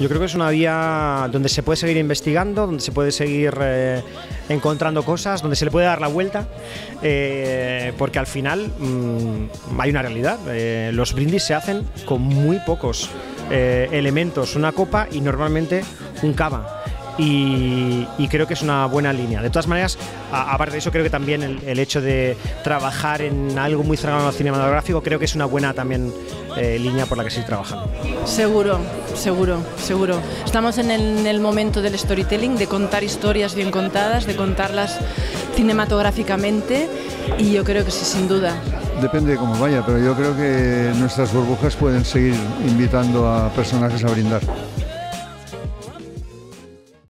Yo creo que es una vía donde se puede seguir investigando, donde se puede seguir eh, encontrando cosas, donde se le puede dar la vuelta, eh, porque al final mm, hay una realidad. Eh, los brindis se hacen con muy pocos elementos, una copa y normalmente un cava y, creo que es una buena línea. De todas maneras, aparte de eso, creo que también el, hecho de trabajar en algo muy cercano al cinematográfico, creo que es una buena también eh, línea por la que seguir trabajando. Seguro, seguro, seguro. Estamos en el, momento del storytelling, de contar historias bien contadas, de contarlas cinematográficamente y yo creo que sí, sin duda. Depende de cómo vaya, pero yo creo que nuestras burbujas pueden seguir invitando a personajes a brindar.